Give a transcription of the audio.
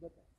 better.